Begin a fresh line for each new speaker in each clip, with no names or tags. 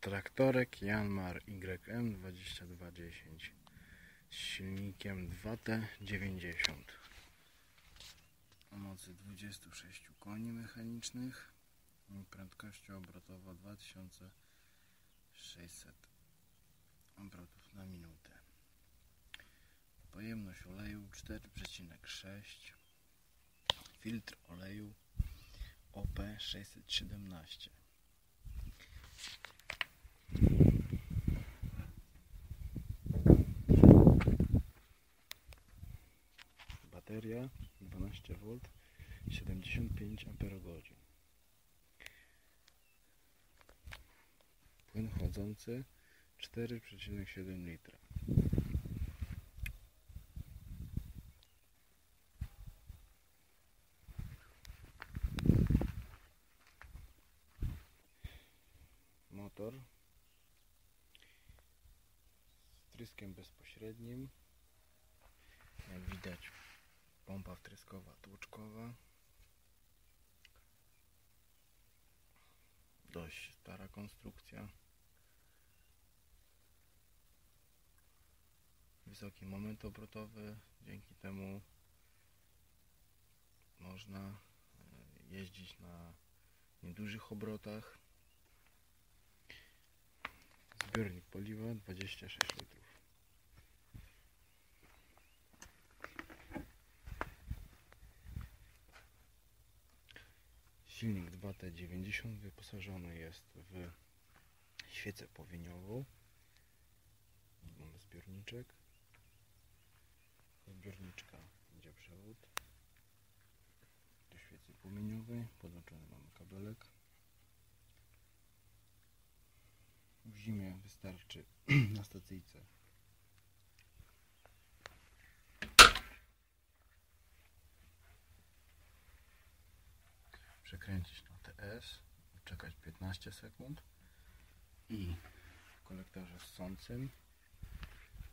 Traktorek Janmar YM2210 z silnikiem 2T90 o mocy 26 koni mechanicznych i prędkością obrotowa 2600 obrotów na minutę. Pojemność oleju 4,6 Filtr oleju OP617 bateria 12V 75 Ah płyn chłodzący 4,7 litra. Motor z tryskiem bezpośrednim jak widać pompa wtryskowa tłuczkowa. Dość stara konstrukcja. Wysoki moment obrotowy. Dzięki temu można e, jeździć na niedużych obrotach. Zbiornik paliwa 26 litrów Silnik 2T90 wyposażony jest w świecę powiniową. Mamy zbiorniczek. Zbiorniczka idzie przewód do świecy płomieniowej. Podłączony mamy kabelek. W zimie wystarczy na stacyjce przekręcić na TS, czekać 15 sekund i w kolektorze ssącym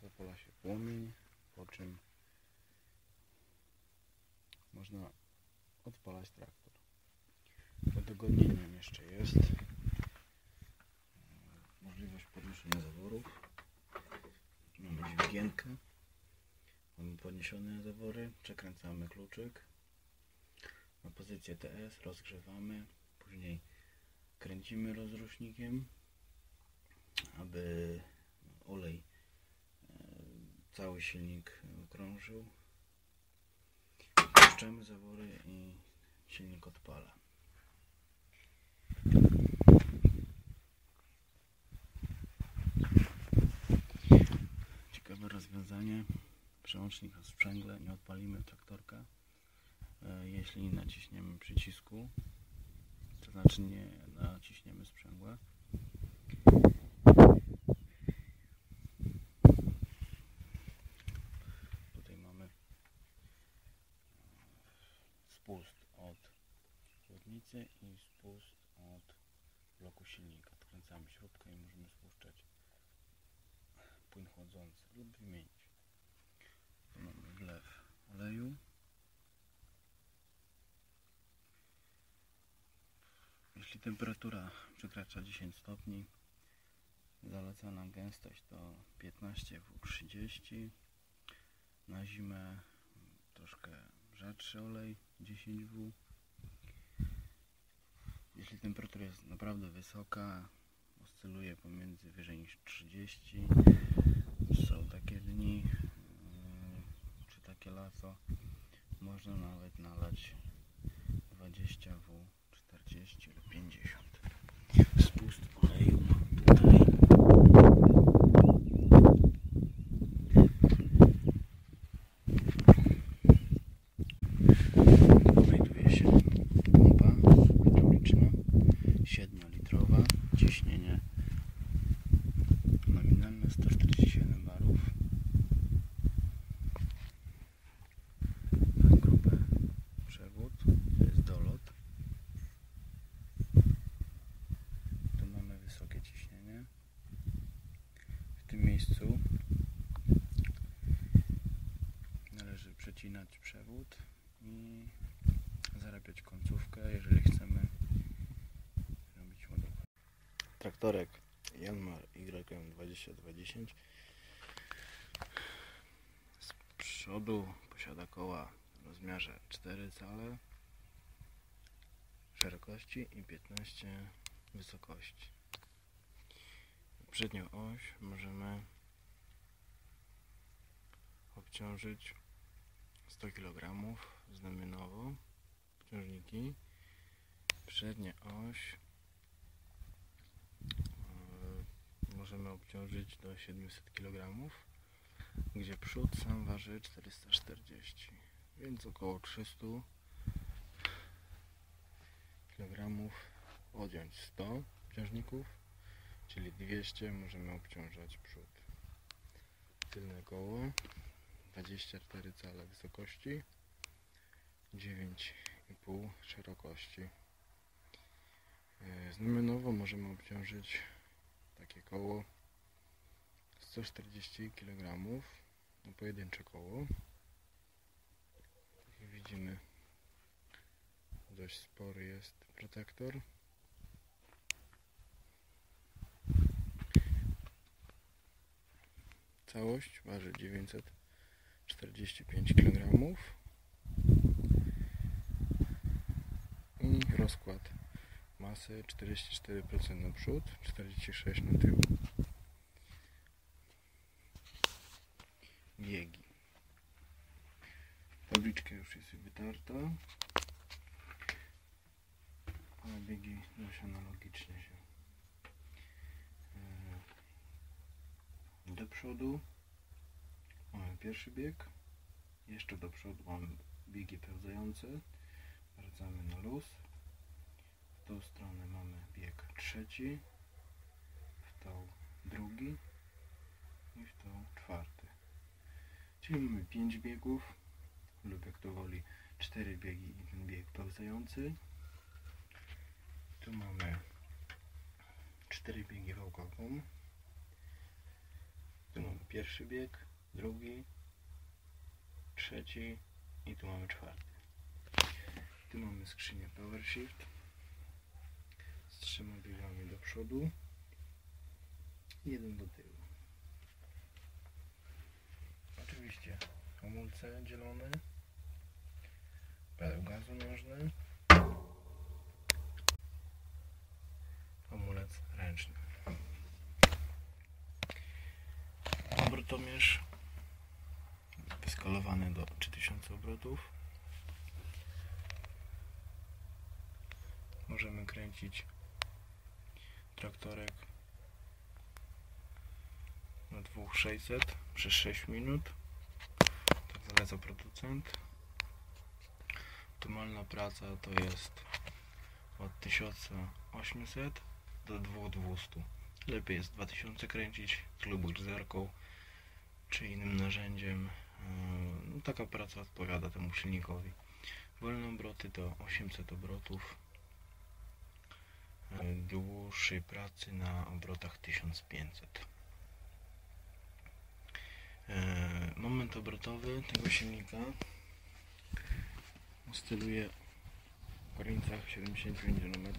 zapala się płomień, po czym można odpalać traktor. Udogodnieniem jeszcze jest e, możliwość podnoszenia zaworów. Mamy dźwigienkę, mamy podniesione zawory, przekręcamy kluczyk na pozycję TS, rozgrzewamy, później kręcimy rozrusznikiem, aby olej e, cały silnik krążył. Puszczamy zawory i silnik odpala. Ciekawe rozwiązanie. Przełącznik o sprzęgle, nie odpalimy traktorka. E, jeśli naciśniemy przycisku, to znaczy nie naciśniemy sprzęgła. Tutaj mamy spust od chłodnicy i spust od bloku silnika. Odkręcamy śrubkę i możemy spuszczać płyn chłodzący lub wymienić. Tu mamy wlew oleju. Jeśli temperatura przekracza 10 stopni, zalecana gęstość to 15 W30. Na zimę troszkę rzadszy olej 10W. Jeśli temperatura jest naprawdę wysoka, oscyluje pomiędzy wyżej niż 30. Są takie dni, yy, czy takie lato, można nawet nalać 20W 40 lub 50 spust oleju tutaj znajduje się pompa hydrauliczna 7 litrowa ciśnienie nominalne 147 barów na grubę przewód to jest dolot Tu mamy wysokie ciśnienie. W tym miejscu przecinać przewód i zarabiać końcówkę, jeżeli chcemy robić ładowanie. Traktorek Janmar YM2210 z przodu posiada koła w rozmiarze 4 cale szerokości i 15 wysokości. Przednią oś możemy obciążyć 100 kg znamionowo obciążniki przednia oś. E, możemy obciążyć do 700 kg gdzie przód? Sam waży 440 więc około 300 kg odjąć 100 obciążników czyli 200 możemy obciążać przód. Tylne koło 24 cale wysokości 9,5 szerokości. E, znamionowo możemy obciążyć takie koło 140 kg no pojedyncze koło. Jak widzimy dość spory jest protektor. Całość waży 945 kg i rozkład masy 44% na przód 46% na tył. Biegi. Tabliczka już jest wytarta. Ale biegi dość analogicznie się e, do przodu pierwszy bieg. Jeszcze do przodu mamy biegi pełzające. Wracamy na luz. W tą stronę mamy bieg trzeci. W tą drugi. I w tą czwarty. Czyli mamy 5 biegów. Lub jak to woli 4 biegi i ten bieg pełzający. Tu mamy 4 biegi wałkową tu mamy pierwszy bieg drugi trzeci i tu mamy czwarty. Tu mamy skrzynię Power Shift z trzema biegami do przodu. I jeden do tyłu. Oczywiście hamulce dzielone. Pedał gazu nożny. Hamulec ręczny. Obrotomierz wyskalowany do 3000 obrotów. Możemy kręcić traktorek na 2600 przez 6 minut. Tak zaleca producent. Optymalna praca to jest od 1800 do 2200 lepiej jest 2000 kręcić z lub grzerką czy innym narzędziem no, taka praca odpowiada temu silnikowi. Wolne obroty to 800 obrotów. Dłuższej pracy na obrotach 1500 e, moment obrotowy tego silnika. Oscyluje w granicach 75 Nm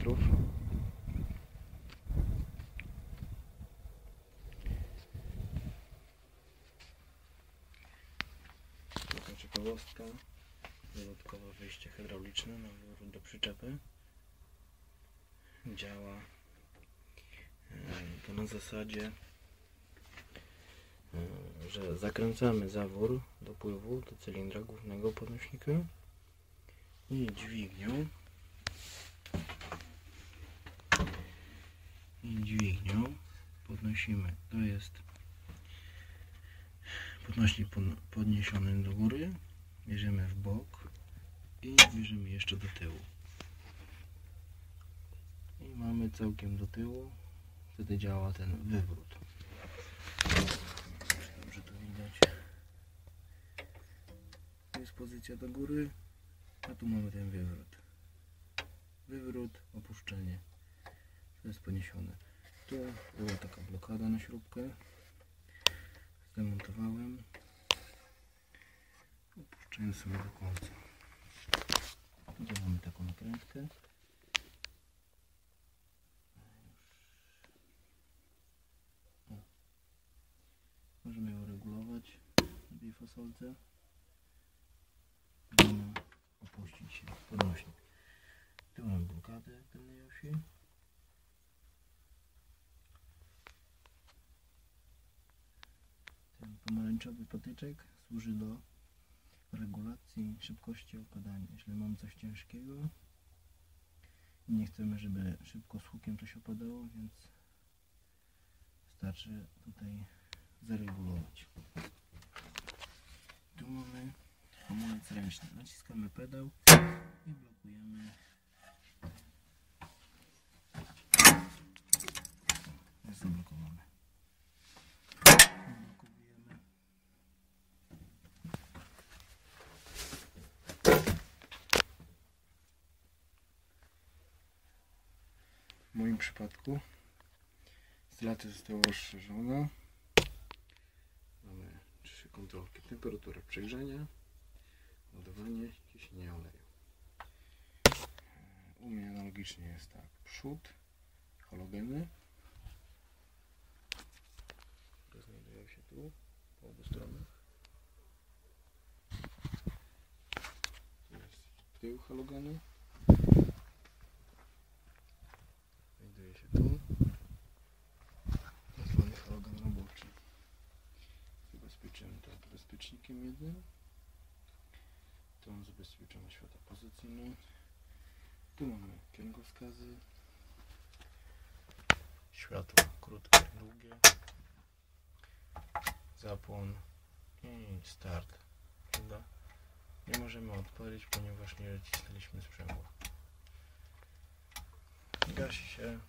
taka ciekawostka. Dodatkowe wyjście hydrauliczne na wywrót do przyczepy. Działa e, to na zasadzie e, że zakręcamy zawór dopływu do cylindra głównego podnośnika i dźwignią. I dźwignią podnosimy. To jest podnośnik podniesiony do góry bierzemy w bok i bierzemy jeszcze do tyłu. I mamy całkiem do tyłu. Wtedy działa ten wywrót. Dobrze to widać. To jest pozycja do góry a tu mamy ten wywrót. Wywrót, opuszczenie. To jest poniesione. Tu była taka blokada na śrubkę. Zdemontowałem Zakręcimy sobie do końca. Tutaj mamy taką nakrętkę. Możemy ją regulować w tej fasolce. Możemy opuścić się podnośnik. Tu mamy blokadę tylnej osi. Ten pomarańczowy patyczek służy do regulacji szybkości opadania. Jeśli mam coś ciężkiego i nie chcemy, żeby szybko z hukiem coś opadało, więc wystarczy tutaj zaregulować. Tu mamy hamulec ręczny. Naciskamy pedał i blokujemy. Jest zablokowany. Blokujemy. W moim przypadku Zlaty została rozszerzona. Mamy trzy kontrolki. Temperatura przegrzania, ładowanie, ciśnienie oleju. U mnie analogicznie jest tak. Przód, halogeny. które znajdują się tu, po obu stronach. Jest tył halogenu. Znajduje się tu. Tak zwany halogen roboczy. Zabezpieczymy to bezpiecznikiem jednym. Tu mam zabezpieczone światło pozycyjne. Tu mamy kierunkowskazy. Światło krótkie, długie. Zapłon i start. Chyba nie możemy odpalić, ponieważ nie nacisnęliśmy sprzęgła. Gasi się.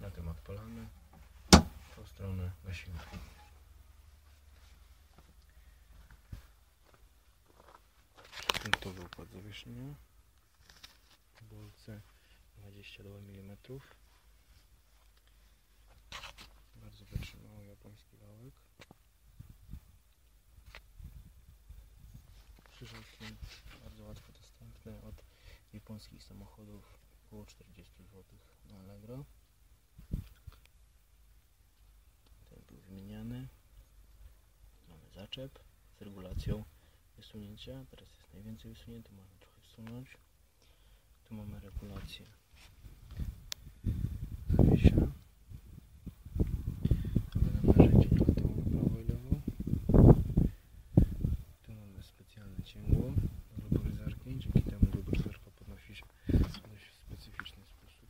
Na tym odpalamy. Tą stronę gasimy. Punktowy układ zawieszenia. Bolce 22 mm. Bardzo wytrzymały japoński wałek. Krzyżaki bardzo łatwo dostępne od japońskich samochodów około 40 zł na Allegro. Ten był wymieniany. Mamy zaczep z regulacją wysunięcia. Teraz jest najwięcej wysunięty, można trochę wsunąć. Tu mamy regulację zawiesia. Mamy narzędzie na tą prawo i lewo. Tu mamy specjalne cięgło do rubryzarki. Dzięki temu rubryzarka podnosi się w dość specyficzny sposób.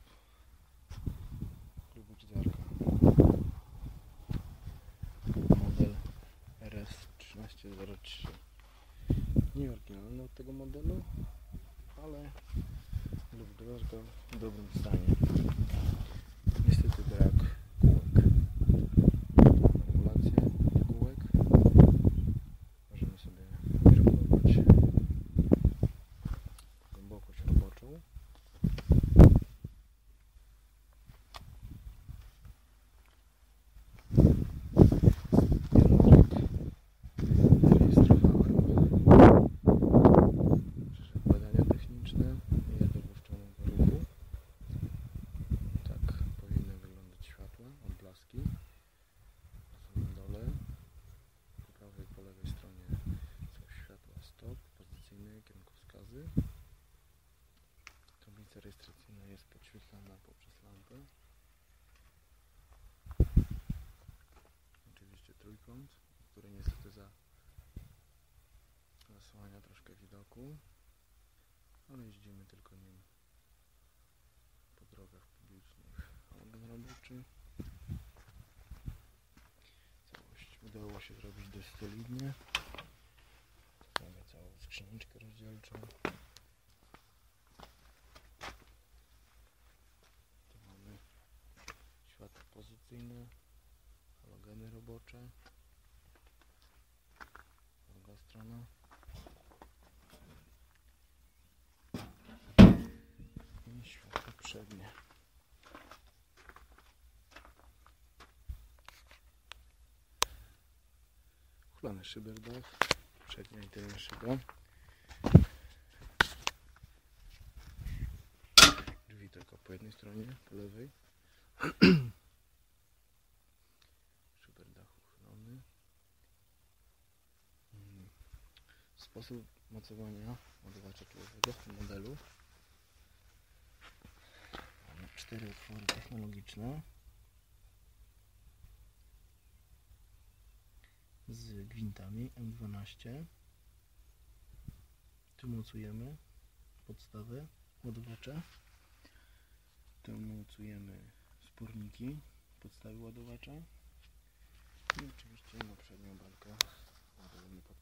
Rubryzarka. Model RS1303. Nie oryginalny od tego modelu, ale rubryzarka w dobrym stanie. Niestety brak kółek. Regulację kółek. Możemy sobie regulować głębokość roboczą. Jednotek rejestrowałem. Przyszedł badania techniczne i je dopuszczono do ruchu. Tak powinny wyglądać światła, odblaski. Na samym dole, po prawej i po lewej stronie są światła stop, pozycyjne, kierunkowskazy. Tablica rejestracyjna jest podświetlana poprzez lampę. Oczywiście trójkąt, który niestety za zasłania troszkę widoku, ale jeździmy tylko nim po drogach publicznych. Ogon roboczy. Całość udało się zrobić dość solidnie. Mamy całą skrzyneczkę rozdzielczą. Tu mamy światło pozycyjne, halogeny robocze. Światło przednie. Uchlany szyberdach, przednia i tylna szyba. Drzwi tylko po jednej stronie, po lewej. Szyberdach uchylony. Sposób mocowania ładowacza czołowego w tym modelu. Cztery otwory technologiczne. Z gwintami M12. Tu mocujemy podstawę ładowacza. Tu mocujemy sporniki podstawy ładowacza. I oczywiście na przednią belkę ładujemy podporę.